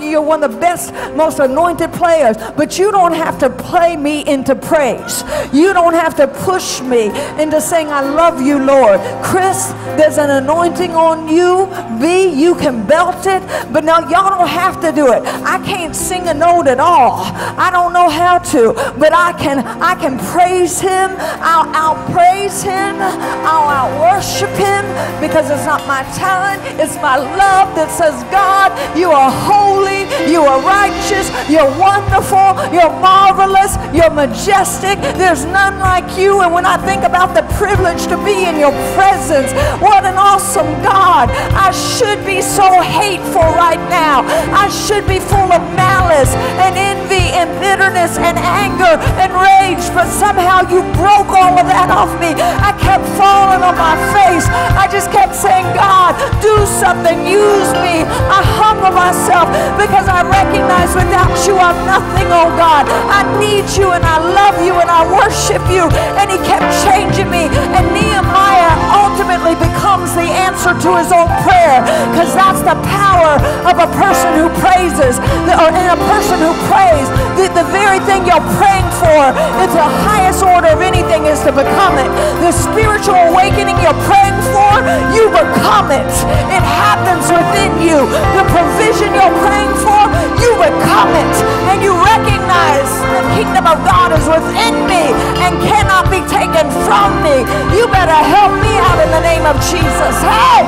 you're one of the best, most anointed players, but you don't have to play me into praise. You don't have to push me into saying, I love you, Lord. Chris, there's an anointing on you. B, you can belt it, but now y'all don't have to do it. I can't sing a note at all. I don't know how to, but I can I can praise him. I'll out praise him. I'll out worship him because it's not my talent, it's my love that says, God, you are holy, you are righteous you're wonderful, you're marvelous, you're majestic. There's none like you. And when I think about the privilege to be in your presence, what an awesome God. I should be so hateful right now. I should be full of malice and envy and bitterness and anger and rage, but somehow you broke all of that off me. I kept falling on my face. I just kept saying, God, do something. Use me. I humble myself because I recognize without you I'm nothing, oh God. I need you and I love you and I worship you. And he kept changing me. And Nehemiah ultimately becomes the answer to his own prayer because that's the power of a person who praises or in a person who prays. The, the very thing you're praying for is the highest order of anything is to become it. The spiritual awakening you're praying for, you become it. It happens within you. The provision you're praying for, you become it. And you recognize the kingdom of God is within me and cannot be taken from me. You better help me out in the name of Jesus. Hey!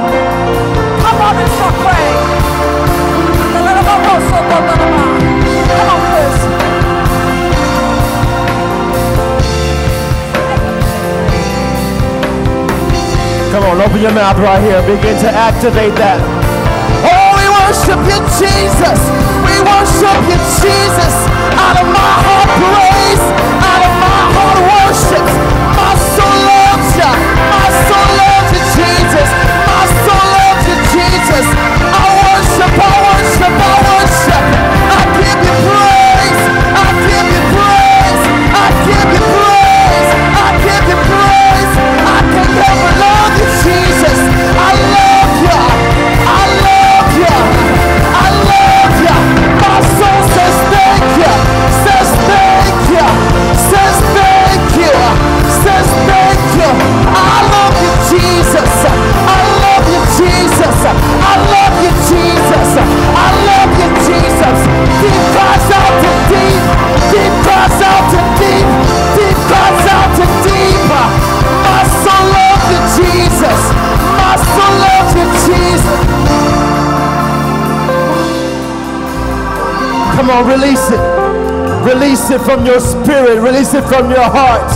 Come on and start praying. Come on, Come on, open your mouth right here. Begin to activate that. Oh, we worship you, Jesus. We worship you, Jesus. Out it from your spirit. Release it from your heart.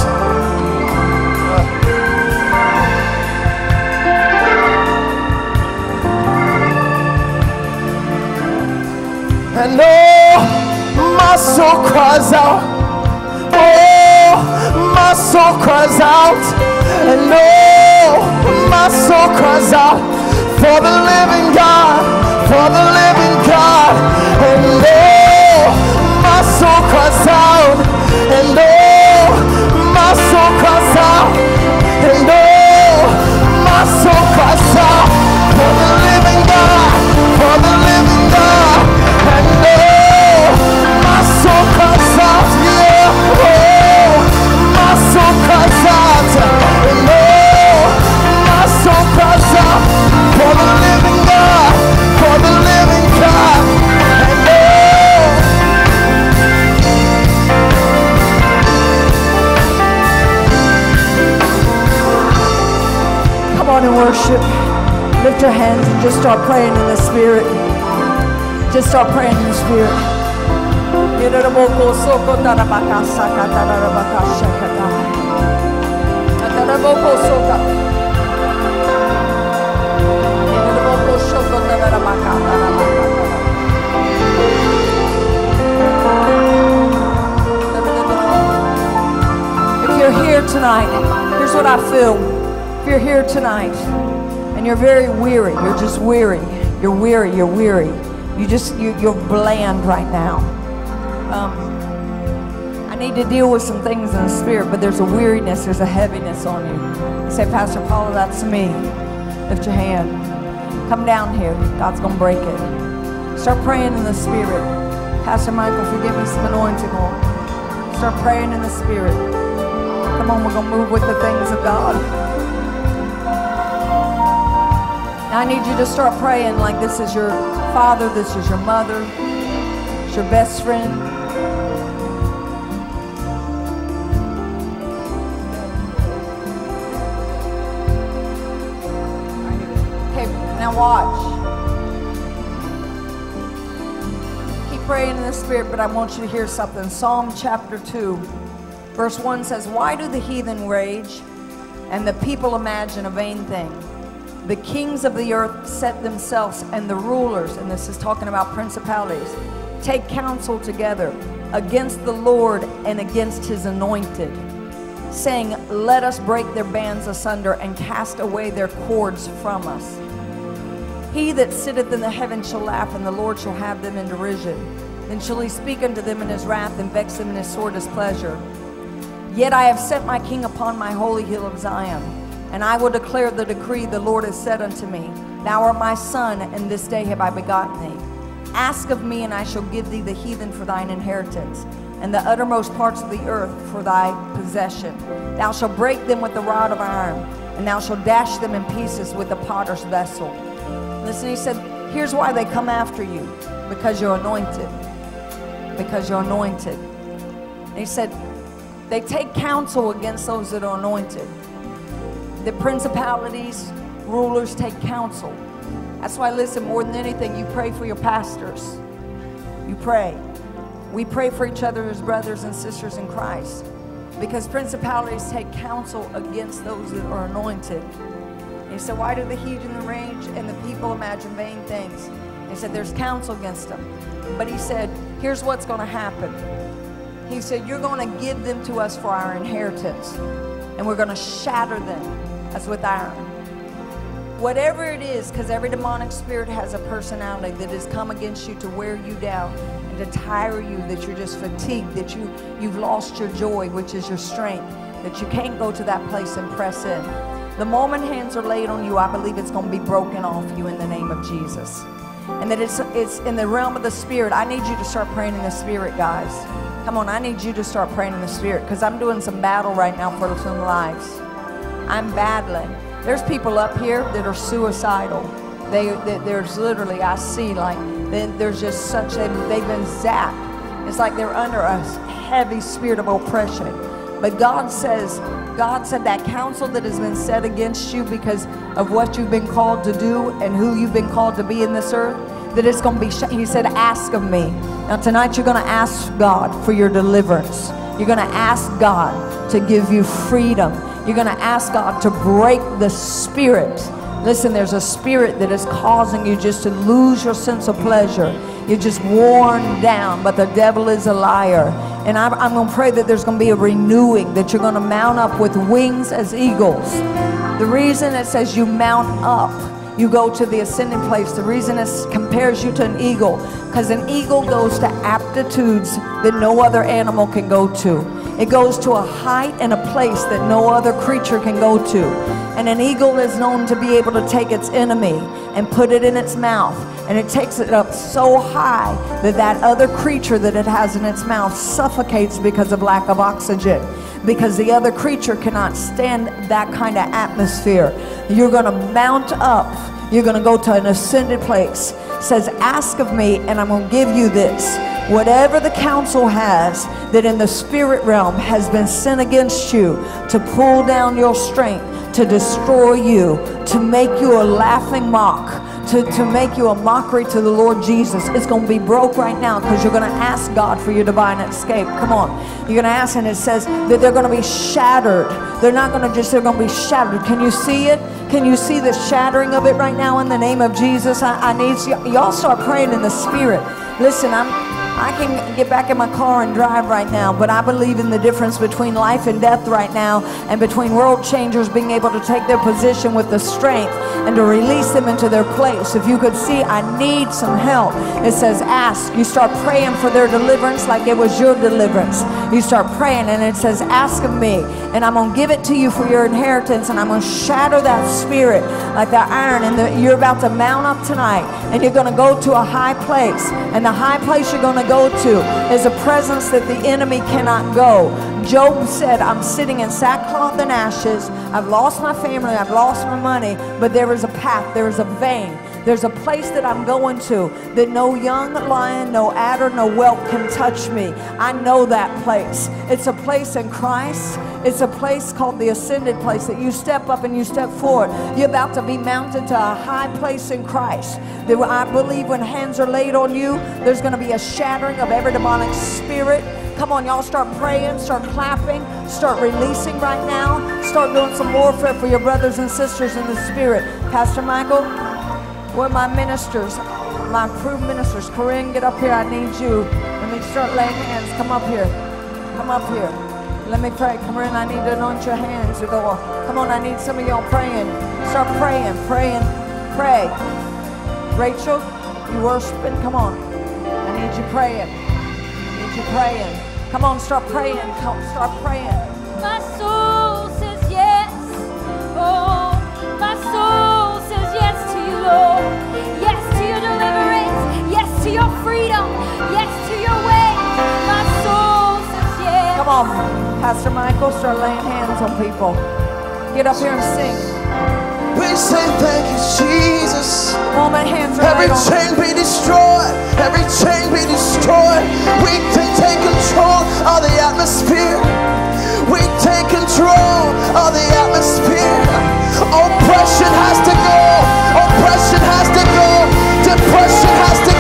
And oh, my soul cries out. Oh, my soul cries out. And oh, my soul cries out for the living God, for the living start praying in the Spirit. Just start praying in the Spirit. If you're here tonight, here's what I feel. If you're here tonight and you're very weary, you're just weary, you're weary, you're weary, you just, you, you're bland right now. Um, I need to deal with some things in the spirit, but there's a weariness, there's a heaviness on you. You say, Pastor Paula, that's me. Lift your hand. Come down here. God's to break it. Start praying in the spirit. Pastor Michael, forgive me some anointing, Lord. Start praying in the spirit. Come on, we're to move with the things of God. I need you to start praying like this is your father, this is your mother, it's your best friend. Okay, now watch. Keep praying in the Spirit, but I want you to hear something. Psalm chapter 2, verse 1 says, Why do the heathen rage and the people imagine a vain thing? The kings of the earth set themselves, and the rulers, and this is talking about principalities, take counsel together against the Lord and against his anointed, saying, Let us break their bands asunder and cast away their cords from us. He that sitteth in the heavens shall laugh, and the Lord shall have them in derision. Then shall he speak unto them in his wrath, and vex them in his sore displeasure. Yet I have set my king upon my holy hill of Zion, and I will declare the decree the Lord has said unto me Thou art my son, and this day have I begotten thee. Ask of me, and I shall give thee the heathen for thine inheritance, and the uttermost parts of the earth for thy possession. Thou shalt break them with the rod of iron, and thou shalt dash them in pieces with the potter's vessel. Listen, he said, here's why they come after you because you're anointed. Because you're anointed. And he said, they take counsel against those that are anointed. The principalities, rulers take counsel. That's why, listen, more than anything, you pray for your pastors. You pray. We pray for each other as brothers and sisters in Christ because principalities take counsel against those that are anointed. He said, Why do the heat and the rage and the people imagine vain things? He said, There's counsel against them. But he said, Here's what's going to happen. He said, You're going to give them to us for our inheritance, and we're going to shatter them as with iron. Whatever it is, because every demonic spirit has a personality that has come against you to wear you down and to tire you, that you're just fatigued, that you, you've lost your joy, which is your strength, that you can't go to that place and press in. The moment hands are laid on you, I believe it's going to be broken off you in the name of Jesus. And that it's, it's in the realm of the Spirit. I need you to start praying in the Spirit, guys. Come on, I need you to start praying in the Spirit because I'm doing some battle right now for some lives. I'm battling. There's people up here that are suicidal. They, they there's literally I see like there's just such a they've been zapped. It's like they're under a heavy spirit of oppression. But God says, God said that counsel that has been set against you because of what you've been called to do and who you've been called to be in this earth, that it's going to be, sh- He said, ask of me. Now, tonight you're going to ask God for your deliverance. You're going to ask God to give you freedom. You're going to ask God to break the spirit. Listen, there's a spirit that is causing you just to lose your sense of pleasure. You're just worn down, but the devil is a liar. And I'm, I'm going to pray that there's going to be a renewing, that you're going to mount up with wings as eagles. The reason it says you mount up, you go to the ascending place. The reason it compares you to an eagle, because an eagle goes to aptitudes that no other animal can go to. It goes to a height and a place that no other creature can go to. And an eagle is known to be able to take its enemy and put it in its mouth. And it takes it up so high that that other creature that it has in its mouth suffocates because of lack of oxygen. Because the other creature cannot stand that kind of atmosphere. You're going to mount up. You're going to go to an ascended place. It says, Ask of me, and I'm going to give you this. Whatever the council has that in the spirit realm has been sent against you to pull down your strength, to destroy you, to make you a laughing mock, to, to make you a mockery to the Lord Jesus. It's going to be broke right now because you're going to ask God for your divine escape. Come on. You're going to ask, and it says that they're going to be shattered. They're not going to just, they're going to be shattered. Can you see it? Can you see the shattering of it right now in the name of Jesus? I, I need you y'all start praying in the spirit. Listen, I'm I can get back in my car and drive right now, but I believe in the difference between life and death right now and between world changers being able to take their position with the strength and to release them into their place. If you could see, I need some help. It says, ask. You start praying for their deliverance like it was your deliverance. You start praying, and it says, ask of me, and I'm going to give it to you for your inheritance, and I'm going to shatter that spirit like that iron. And the, you're about to mount up tonight, and you're going to go to a high place. And the high place you're going to go to is a presence that the enemy cannot go. Job said, I'm sitting in sackcloth and ashes. I've lost my family, I've lost my money, but there is a path, there is a vein. There's a place that I'm going to that no young lion, no adder, no whelp can touch me. I know that place. It's a place in Christ. It's a place called the ascended place that you step up and you step forward. You're about to be mounted to a high place in Christ. I believe when hands are laid on you, there's going to be a shattering of every demonic spirit. Come on, y'all start praying, start clapping, start releasing right now. Start doing some warfare for your brothers and sisters in the spirit. Pastor Michael, where my ministers, my approved ministers, Corinne, get up here. I need you. Let me start laying hands. Come up here. Come up here. Let me pray. Come. I need to anoint your hands to go. Come on, I need some of y'all praying. Start praying, praying, pray. Rachel, you worshiping? Come on. I need you praying. I need you praying. Come on, start praying. Come, start praying. My soul says yes. Oh, my soul says yes to you, Lord. Yes to your deliverance. Yes to your freedom. Yes to your way. My soul says yes. Come on, Pastor Michael, start laying hands on people. Get up here and sing we say thank you, Jesus. My hands Every chain be destroyed. Every chain be destroyed. We take control of the atmosphere. We take control of the atmosphere. Oppression has to go. Oppression has to go. Depression has to